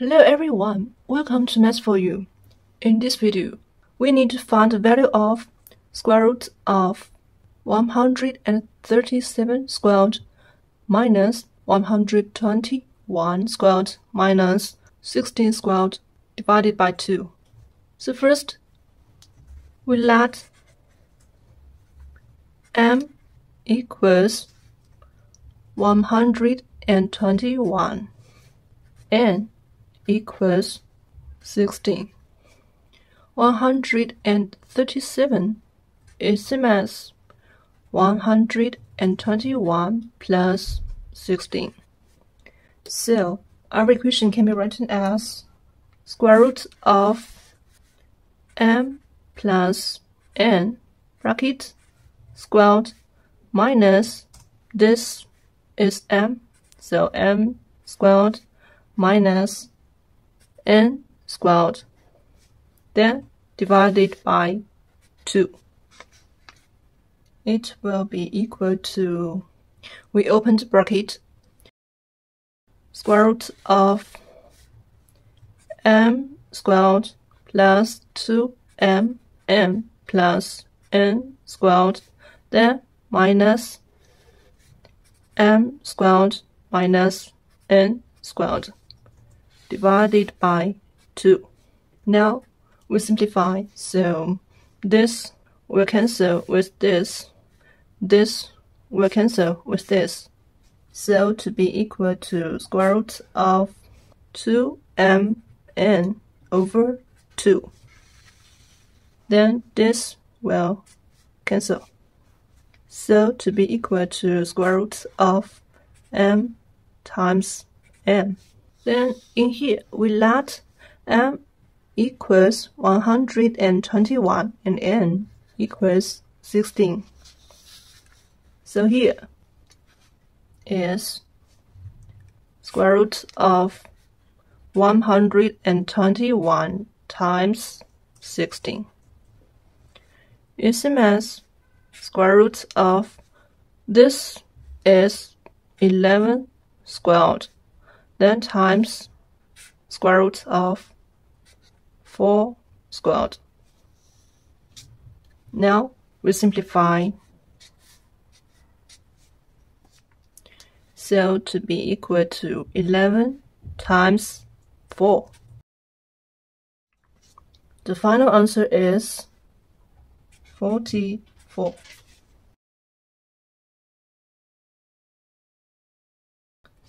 Hello everyone, welcome to Math for You. In this video, we need to find the value of square root of 137 squared minus 121 squared minus 16 squared divided by 2. So first, we let m equals 121 n equals 16. 137 is same as 121 plus 16. So our equation can be written as square root of m plus n bracket squared minus this is m, so m squared minus n squared, then divided by 2. It will be equal to, we open the bracket, square root of m squared plus 2m m plus n squared, then minus m squared minus n squared divided by 2. Now we simplify, so this will cancel with this, this will cancel with this. So to be equal to square root of 2mn over 2. Then this will cancel. So to be equal to square root of m times n. Then in here we let m equals 121 and n equals 16. So here is square root of 121 times 16 is same as square root of this is 11 squared then times square root of 4 squared. Now we simplify. So to be equal to 11 times 4. The final answer is 44.